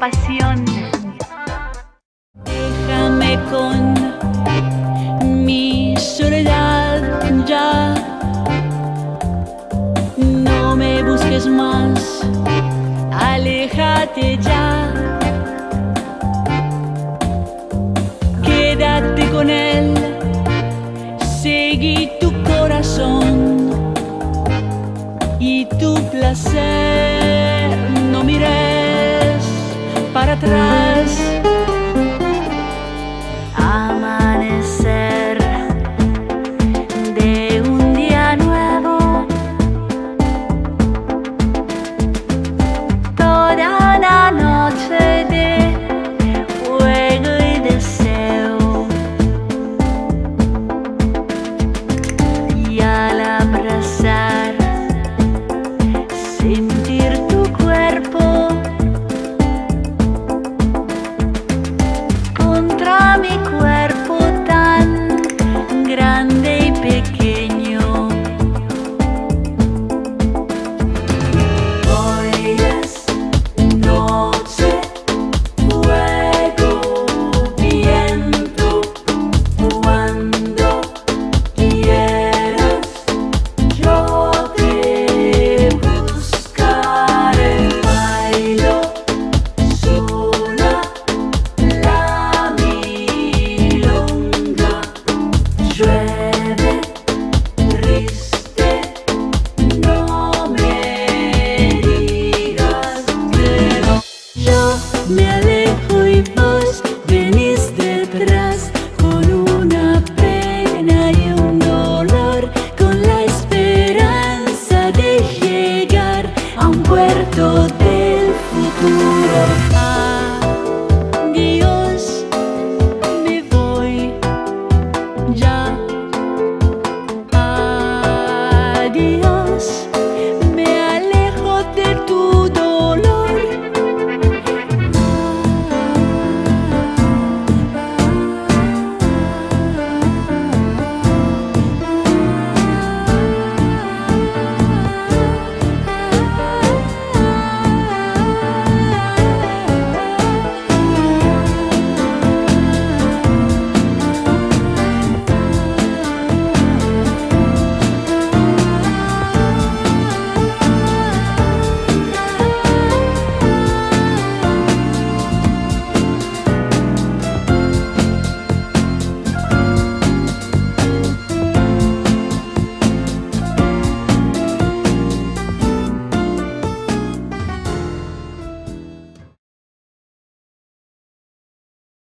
pasión. Déjame con mi soledad ya. No me busques más, aléjate ya. Quédate con él, seguí tu corazón y tu placer. para trás. manja.